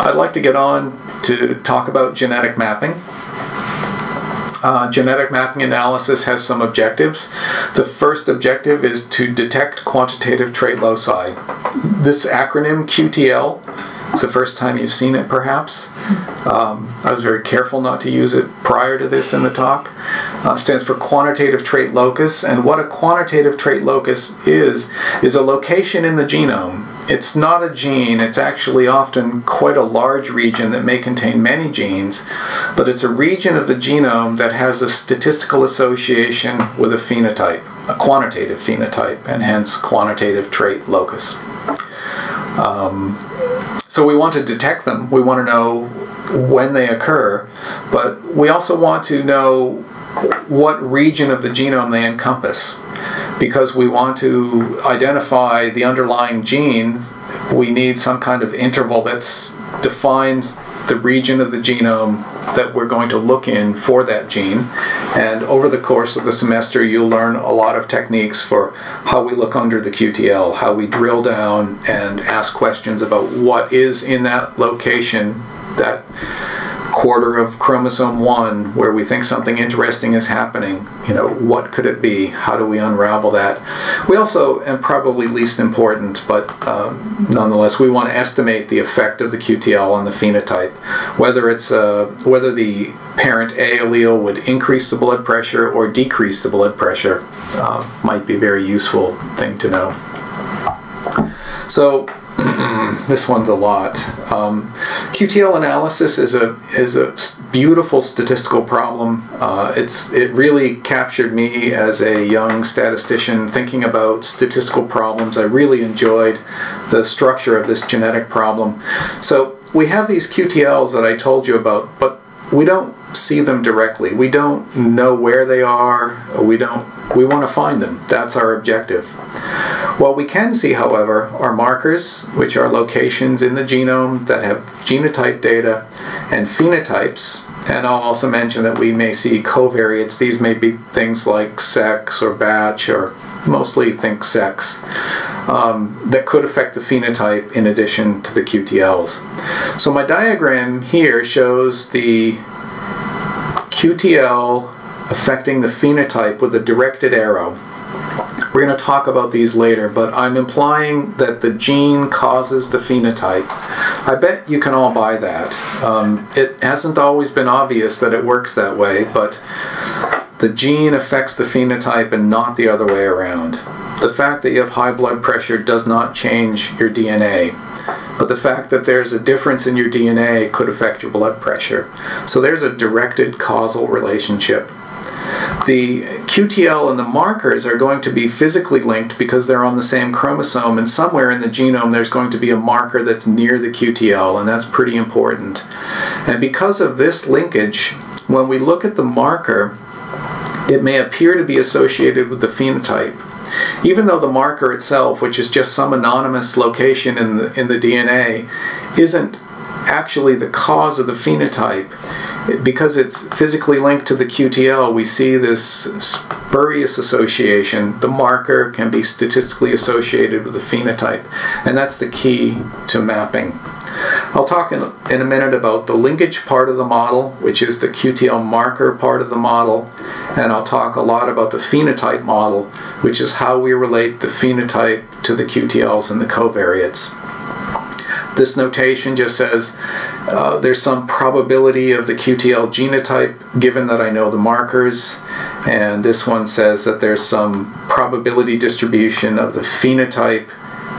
I'd like to get on to talk about genetic mapping. Uh, genetic mapping analysis has some objectives. The first objective is to detect quantitative trait loci. This acronym QTL, it's the first time you've seen it perhaps. Um, I was very careful not to use it prior to this in the talk. Uh, stands for quantitative trait locus, and what a quantitative trait locus is, is a location in the genome it's not a gene, it's actually often quite a large region that may contain many genes, but it's a region of the genome that has a statistical association with a phenotype, a quantitative phenotype, and hence quantitative trait locus. Um, so we want to detect them, we want to know when they occur, but we also want to know what region of the genome they encompass because we want to identify the underlying gene, we need some kind of interval that defines the region of the genome that we're going to look in for that gene. And over the course of the semester, you'll learn a lot of techniques for how we look under the QTL, how we drill down and ask questions about what is in that location that quarter of chromosome 1 where we think something interesting is happening. You know, what could it be? How do we unravel that? We also, and probably least important, but um, nonetheless, we want to estimate the effect of the QTL on the phenotype. Whether it's uh, whether the parent A allele would increase the blood pressure or decrease the blood pressure uh, might be a very useful thing to know. So this one's a lot. Um, QTL analysis is a is a beautiful statistical problem. Uh, it's it really captured me as a young statistician thinking about statistical problems. I really enjoyed the structure of this genetic problem. So we have these QTLs that I told you about, but we don't see them directly. We don't know where they are. We don't. We want to find them. That's our objective. What we can see, however, are markers, which are locations in the genome that have genotype data, and phenotypes. And I'll also mention that we may see covariates. These may be things like sex or batch, or mostly think sex, um, that could affect the phenotype in addition to the QTLs. So my diagram here shows the QTL affecting the phenotype with a directed arrow. We're going to talk about these later, but I'm implying that the gene causes the phenotype. I bet you can all buy that. Um, it hasn't always been obvious that it works that way, but the gene affects the phenotype and not the other way around. The fact that you have high blood pressure does not change your DNA, but the fact that there's a difference in your DNA could affect your blood pressure. So there's a directed causal relationship the QTL and the markers are going to be physically linked because they're on the same chromosome, and somewhere in the genome there's going to be a marker that's near the QTL, and that's pretty important. And because of this linkage, when we look at the marker, it may appear to be associated with the phenotype. Even though the marker itself, which is just some anonymous location in the, in the DNA, isn't actually the cause of the phenotype, because it's physically linked to the QTL, we see this spurious association. The marker can be statistically associated with the phenotype, and that's the key to mapping. I'll talk in, in a minute about the linkage part of the model, which is the QTL marker part of the model, and I'll talk a lot about the phenotype model, which is how we relate the phenotype to the QTLs and the covariates. This notation just says uh, there's some probability of the QTL genotype given that I know the markers, and this one says that there's some probability distribution of the phenotype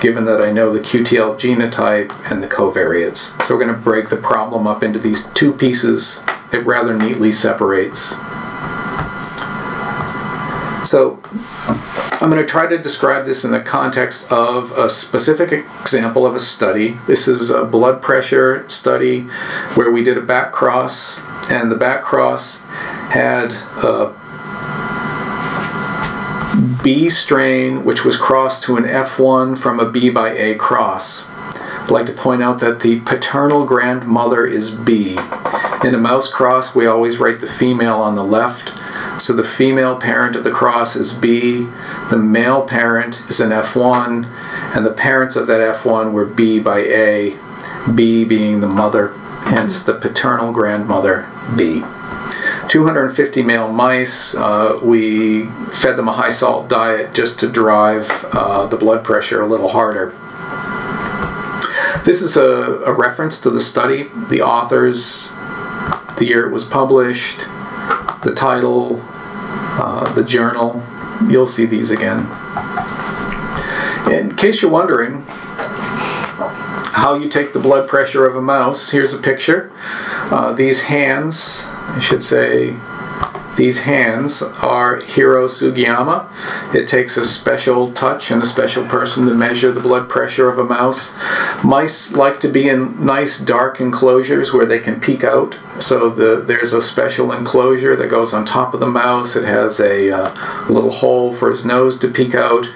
given that I know the QTL genotype and the covariates. So we're going to break the problem up into these two pieces. It rather neatly separates. So I'm going to try to describe this in the context of a specific example of a study. This is a blood pressure study where we did a back cross, and the back cross had a B strain which was crossed to an F1 from a B by A cross. I'd like to point out that the paternal grandmother is B. In a mouse cross, we always write the female on the left so the female parent of the cross is B, the male parent is an F1, and the parents of that F1 were B by A, B being the mother, hence the paternal grandmother B. 250 male mice, uh, we fed them a high salt diet just to drive uh, the blood pressure a little harder. This is a, a reference to the study, the authors, the year it was published, the title, uh, the journal. You'll see these again. In case you're wondering how you take the blood pressure of a mouse, here's a picture. Uh, these hands, I should say, these hands are Hiro Sugiyama. It takes a special touch and a special person to measure the blood pressure of a mouse. Mice like to be in nice dark enclosures where they can peek out. So the, there's a special enclosure that goes on top of the mouse. It has a uh, little hole for his nose to peek out.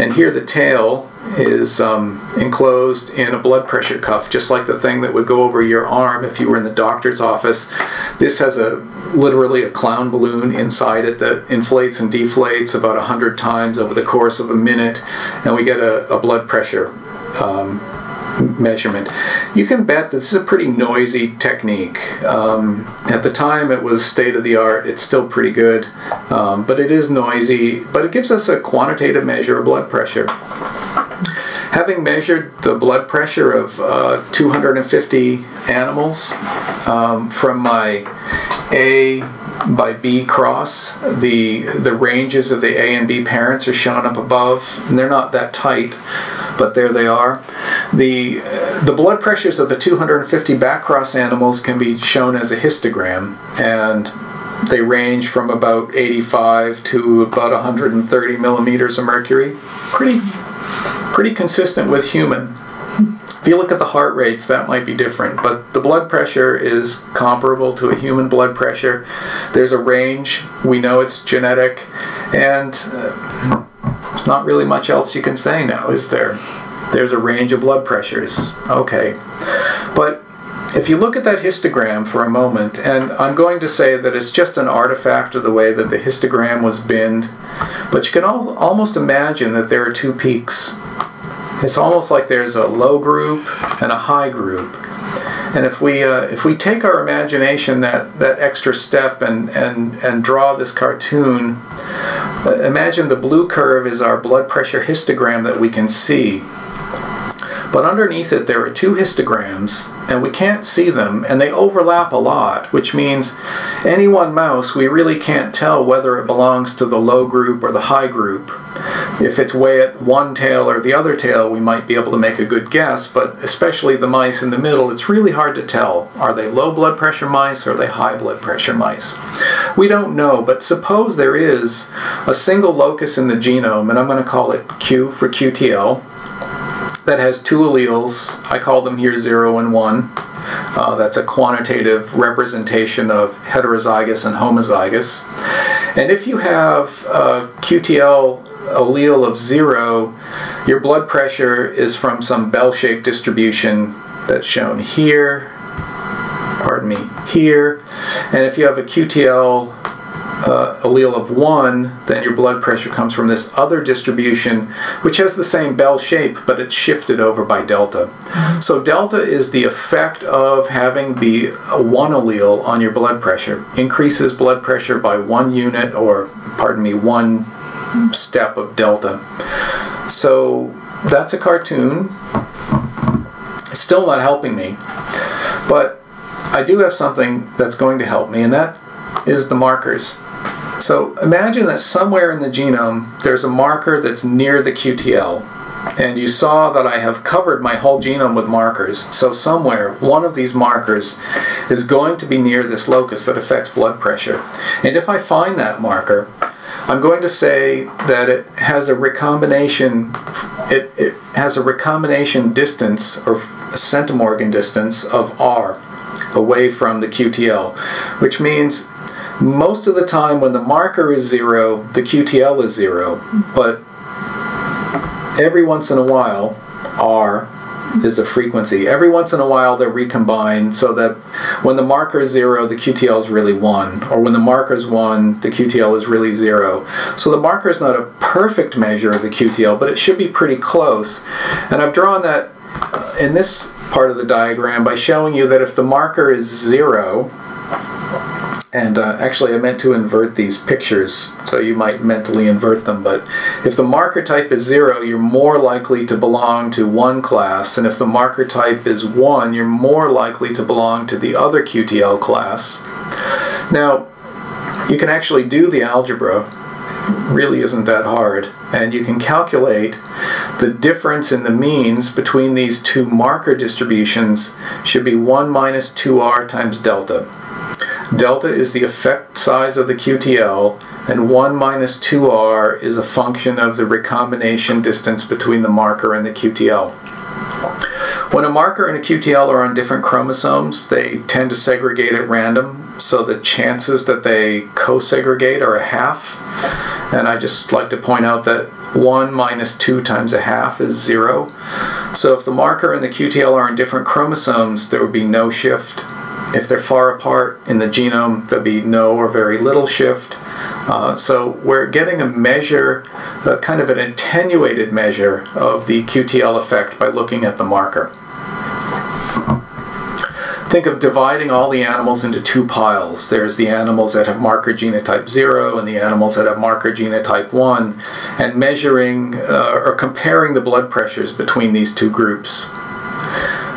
And here the tail is um, enclosed in a blood pressure cuff, just like the thing that would go over your arm if you were in the doctor's office. This has a literally a clown balloon inside it that inflates and deflates about 100 times over the course of a minute, and we get a, a blood pressure um, measurement. You can bet this is a pretty noisy technique. Um, at the time, it was state of the art. It's still pretty good, um, but it is noisy. But it gives us a quantitative measure of blood pressure. Having measured the blood pressure of uh, 250 animals um, from my A by B cross, the the ranges of the A and B parents are shown up above, and they're not that tight, but there they are. The the blood pressures of the 250 back cross animals can be shown as a histogram, and they range from about 85 to about 130 millimeters of mercury. Pretty pretty consistent with human. If you look at the heart rates, that might be different, but the blood pressure is comparable to a human blood pressure. There's a range. We know it's genetic, and uh, there's not really much else you can say now, is there? There's a range of blood pressures. Okay. But if you look at that histogram for a moment, and I'm going to say that it's just an artifact of the way that the histogram was binned, but you can al almost imagine that there are two peaks. It's almost like there's a low group and a high group. And if we uh, if we take our imagination that, that extra step and, and, and draw this cartoon, uh, imagine the blue curve is our blood pressure histogram that we can see. But underneath it, there are two histograms, and we can't see them, and they overlap a lot, which means any one mouse, we really can't tell whether it belongs to the low group or the high group. If it's way at one tail or the other tail, we might be able to make a good guess, but especially the mice in the middle, it's really hard to tell. Are they low blood pressure mice or are they high blood pressure mice? We don't know, but suppose there is a single locus in the genome, and I'm going to call it Q for QTL, that has two alleles. I call them here 0 and 1. Uh, that's a quantitative representation of heterozygous and homozygous. And if you have a QTL allele of 0, your blood pressure is from some bell-shaped distribution that's shown here, pardon me, here. And if you have a QTL uh, allele of 1, then your blood pressure comes from this other distribution, which has the same bell shape, but it's shifted over by delta. So delta is the effect of having the 1 allele on your blood pressure. Increases blood pressure by 1 unit, or pardon me, 1 step of delta. So that's a cartoon. It's still not helping me. But I do have something that's going to help me, and that is the markers. So imagine that somewhere in the genome there's a marker that's near the QTL. And you saw that I have covered my whole genome with markers. So somewhere, one of these markers is going to be near this locus that affects blood pressure. And if I find that marker, I'm going to say that it has a recombination it, it has a recombination distance or centimorgan distance of R away from the QTL, which means most of the time when the marker is zero, the QTL is zero, but every once in a while, R is a frequency. Every once in a while they're recombined so that when the marker is zero, the QTL is really one, or when the marker is one, the QTL is really zero. So the marker is not a perfect measure of the QTL, but it should be pretty close. And I've drawn that uh, in this part of the diagram by showing you that if the marker is zero, and uh, actually I meant to invert these pictures, so you might mentally invert them, but if the marker type is zero, you're more likely to belong to one class, and if the marker type is one, you're more likely to belong to the other QTL class. Now, you can actually do the algebra, really isn't that hard, and you can calculate the difference in the means between these two marker distributions should be 1 minus 2r times delta. Delta is the effect size of the QTL, and 1 minus 2r is a function of the recombination distance between the marker and the QTL. When a marker and a QTL are on different chromosomes, they tend to segregate at random, so the chances that they co-segregate are a half. And I just like to point out that 1 minus 2 times a half is 0. So if the marker and the QTL are on different chromosomes, there would be no shift if they're far apart in the genome, there'll be no or very little shift. Uh, so we're getting a measure, a kind of an attenuated measure of the QTL effect by looking at the marker. Think of dividing all the animals into two piles. There's the animals that have marker genotype 0 and the animals that have marker genotype 1, and measuring uh, or comparing the blood pressures between these two groups.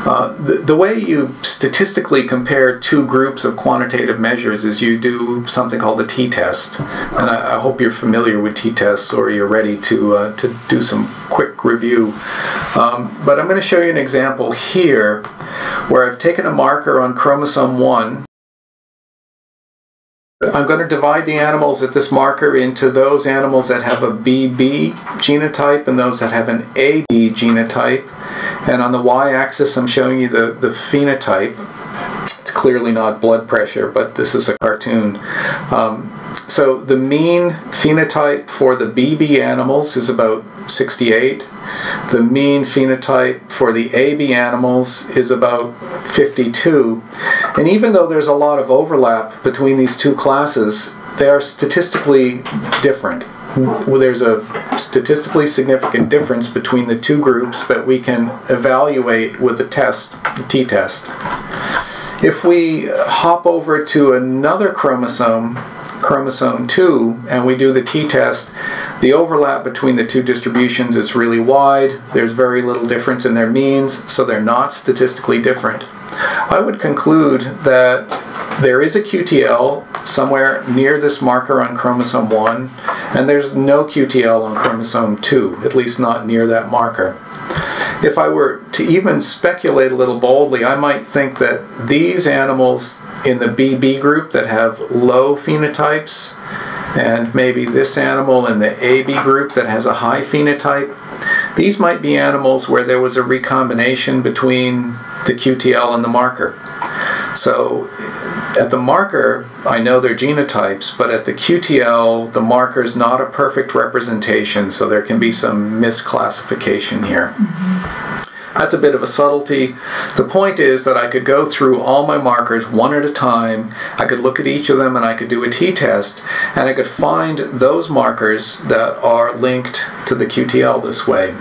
Uh, the, the way you statistically compare two groups of quantitative measures is you do something called a t-test. And I, I hope you're familiar with t-tests or you're ready to, uh, to do some quick review. Um, but I'm going to show you an example here where I've taken a marker on chromosome 1 I'm going to divide the animals at this marker into those animals that have a BB genotype and those that have an AB genotype. And on the y-axis, I'm showing you the, the phenotype. It's clearly not blood pressure, but this is a cartoon. Um, so the mean phenotype for the BB animals is about 68. The mean phenotype for the AB animals is about 52. And even though there's a lot of overlap between these two classes, they are statistically different. There's a statistically significant difference between the two groups that we can evaluate with the test, the t-test. If we hop over to another chromosome, chromosome 2, and we do the t-test, the overlap between the two distributions is really wide. There's very little difference in their means, so they're not statistically different. I would conclude that there is a QTL somewhere near this marker on chromosome 1, and there's no QTL on chromosome 2, at least not near that marker. If I were to even speculate a little boldly, I might think that these animals in the BB group that have low phenotypes and maybe this animal in the AB group that has a high phenotype. These might be animals where there was a recombination between the QTL and the marker. So at the marker, I know their genotypes, but at the QTL, the marker is not a perfect representation, so there can be some misclassification here. Mm -hmm. That's a bit of a subtlety. The point is that I could go through all my markers one at a time. I could look at each of them and I could do a t-test and I could find those markers that are linked to the QTL this way.